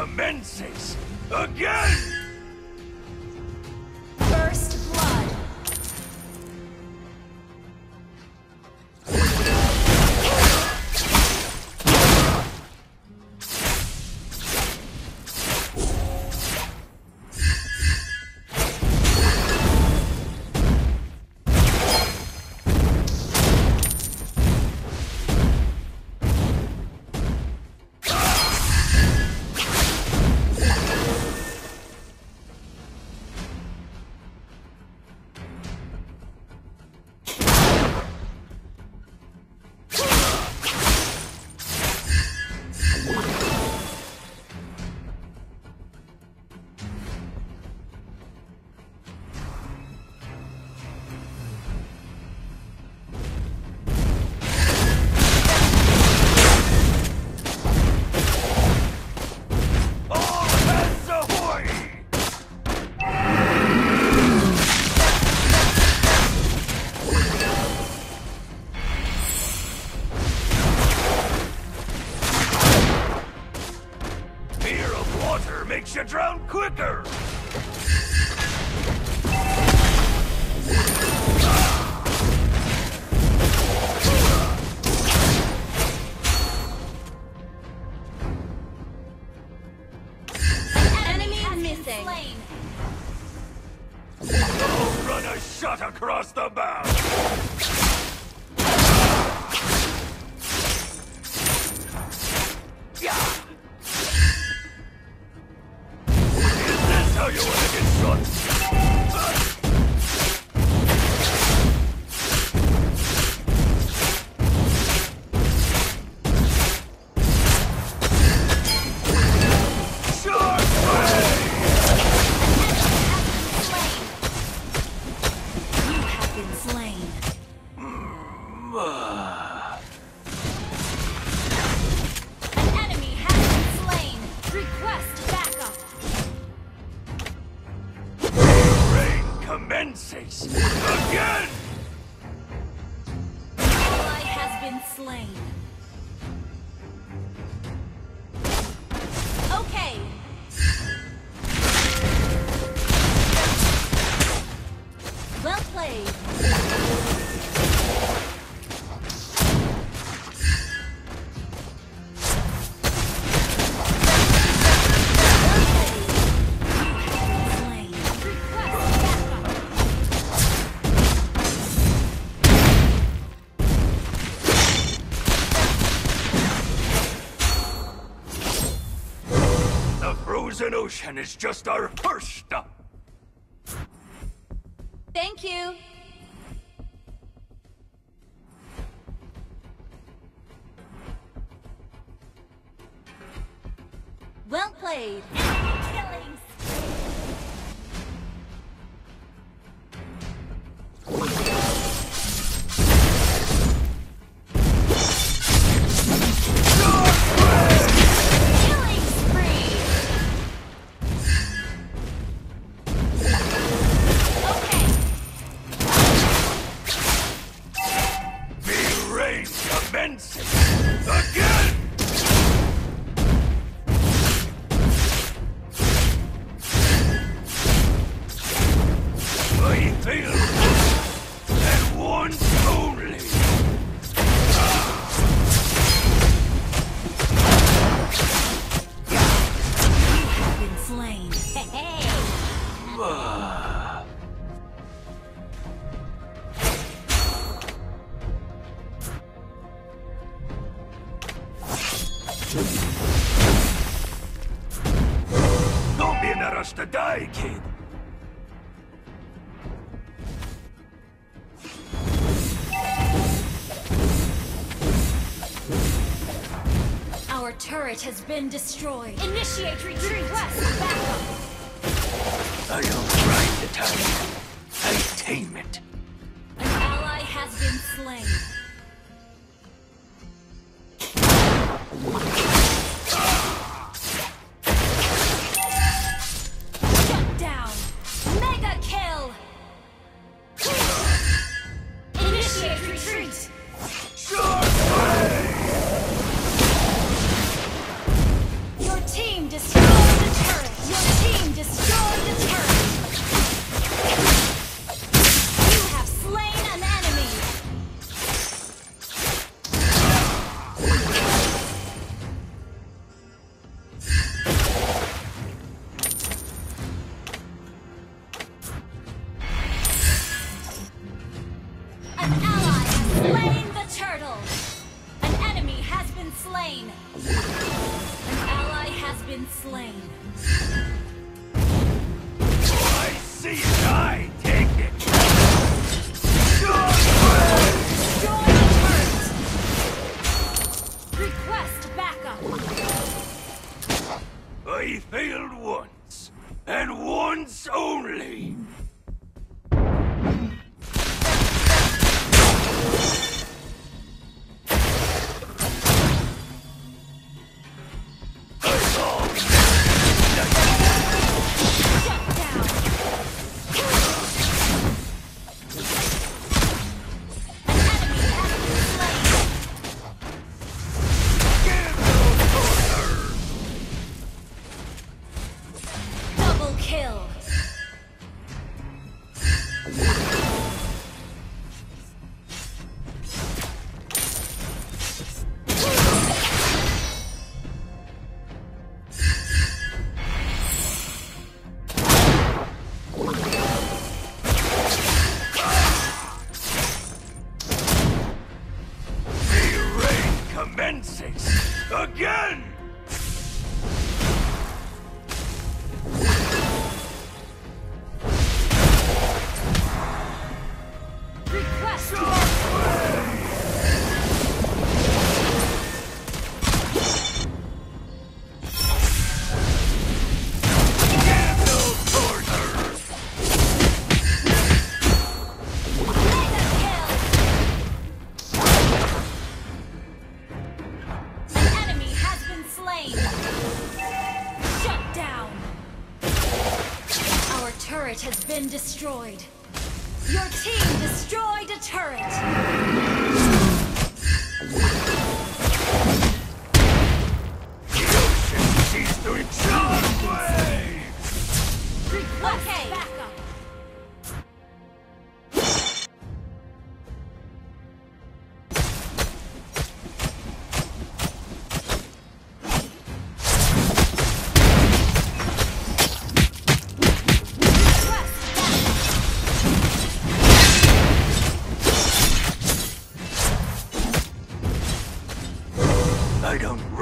commences again! shot across the bow! Again! The ally has been slain. is just our first stop. Thank you. Well played. been destroyed. Initiate retreat. Request backup. I don't right tell time. slain. Kill. destroyed.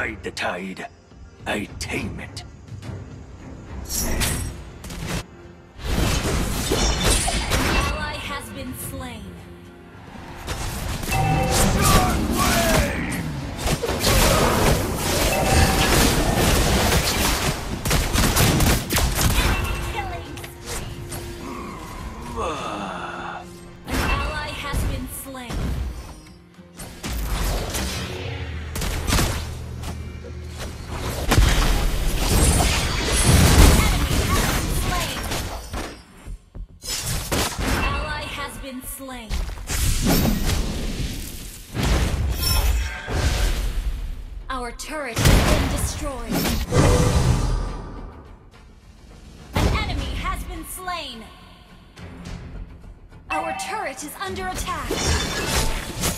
ride the tide. I tame it. An ally has been slain. Your turret has been destroyed. An enemy has been slain. Our turret is under attack.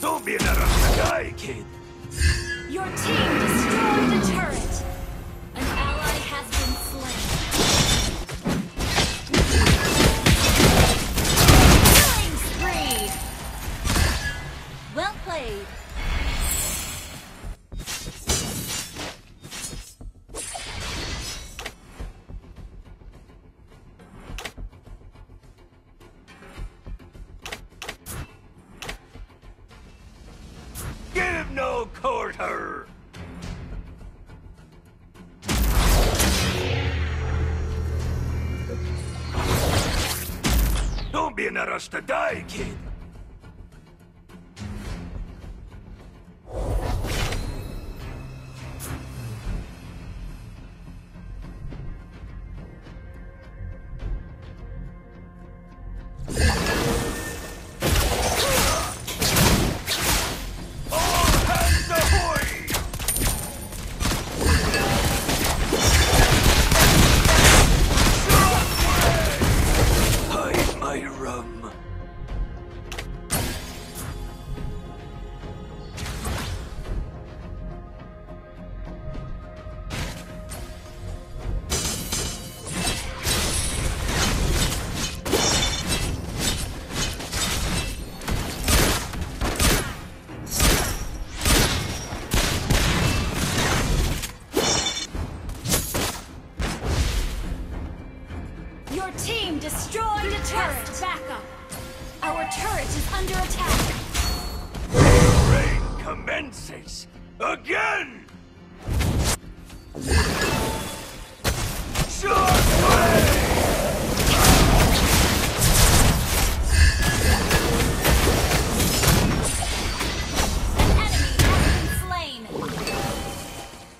still be another guy, kid. Your team destroyed the turret. turret! Backup! Our turret is under attack! The rain commences again! Shockwave!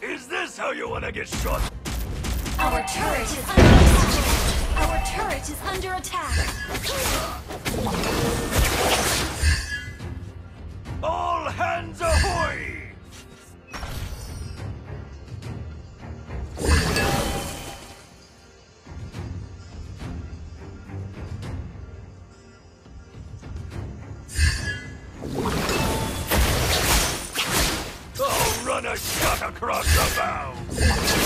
Is this how you want to get shot? Our turret is under attack! Our turret is under attack. All hands ahoy! I'll run a shot across the bow!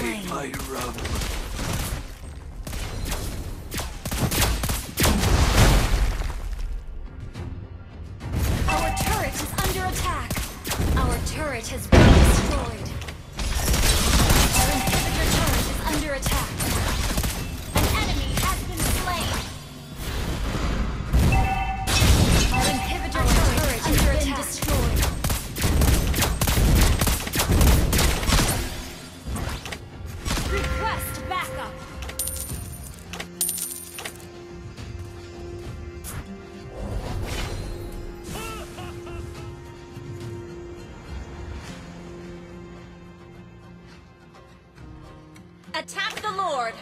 my, my rub. Attack the Lord!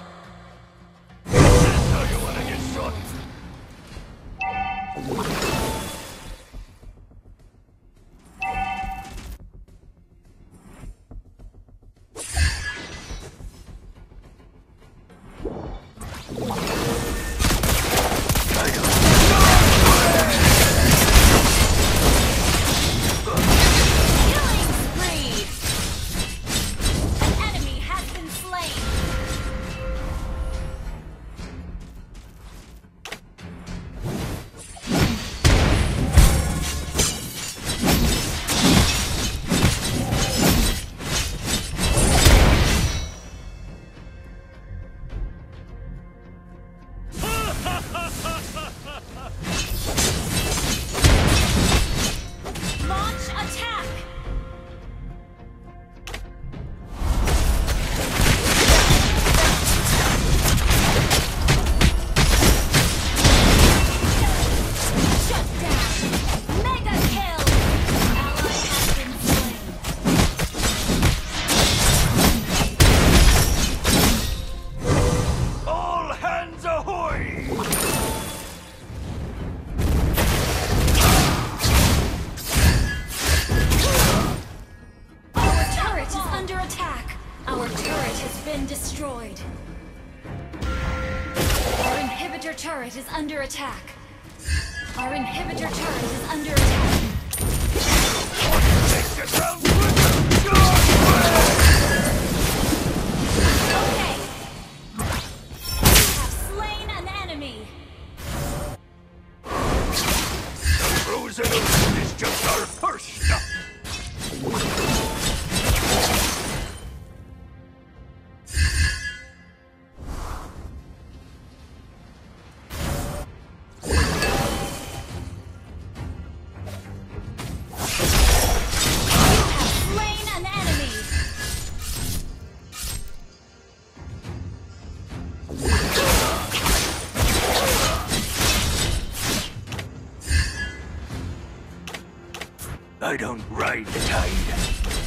been destroyed. Our inhibitor turret is under attack. Our inhibitor turret is under attack. I don't ride the tide.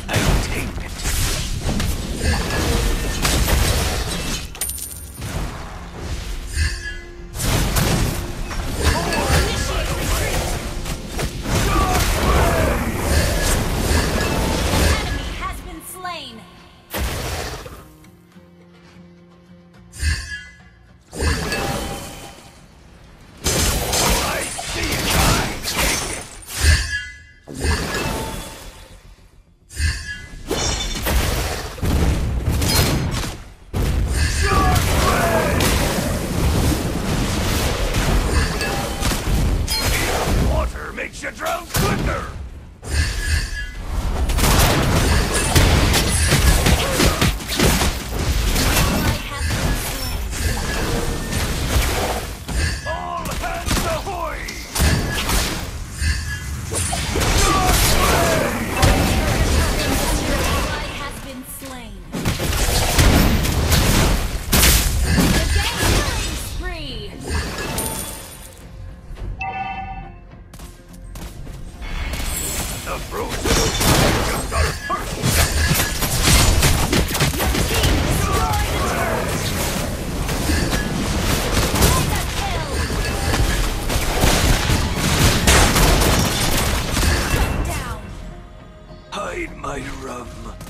my rum.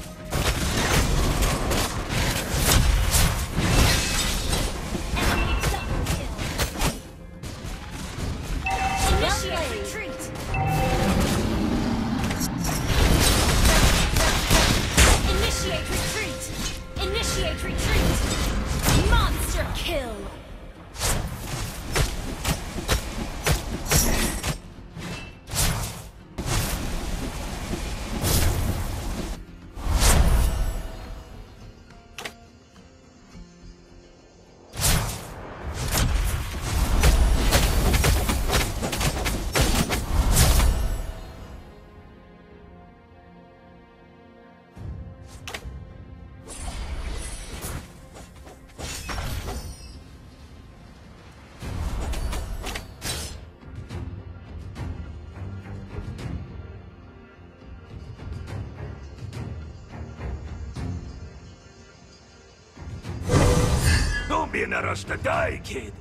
Don't be in a rush to die, kid.